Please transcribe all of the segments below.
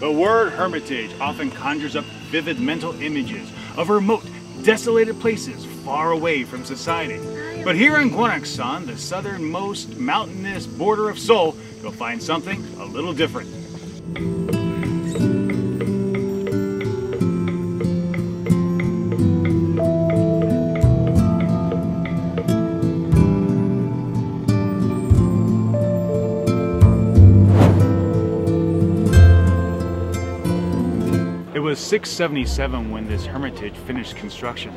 The word hermitage often conjures up vivid mental images of remote, desolated places far away from society. But here in Gwanaksan, the southernmost mountainous border of Seoul, you'll find something a little different. It was 677 when this hermitage finished construction.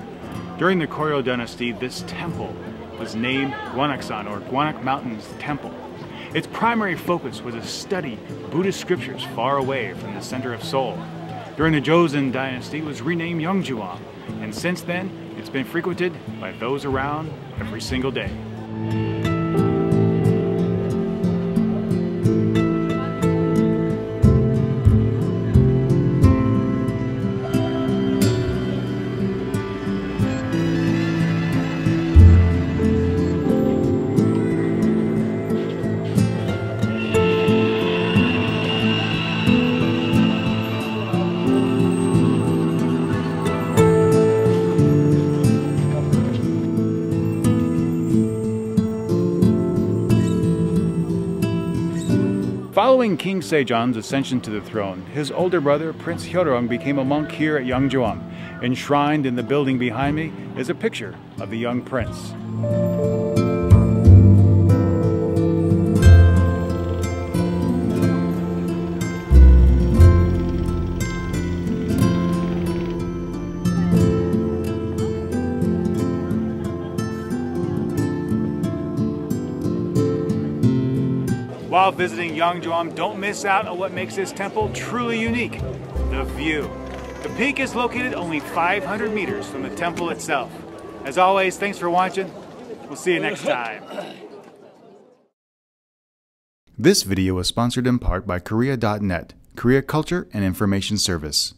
During the Koryo dynasty, this temple was named Gwanaksa or Gwanak Mountains Temple. Its primary focus was to study Buddhist scriptures far away from the center of Seoul. During the Joseon dynasty, it was renamed Younjuam, and since then, it's been frequented by those around every single day. Following King Sejong's ascension to the throne, his older brother, Prince Hyoryeong, became a monk here at Younjuam. Enshrined in the building behind me is a picture of the young prince. While visiting Younjuam, don't miss out on what makes this temple truly unique, the view. The peak is located only 500 meters from the temple itself. As always, thanks for watching. We'll see you next time. This video was sponsored in part by Korea.net, Korea Culture and Information Service.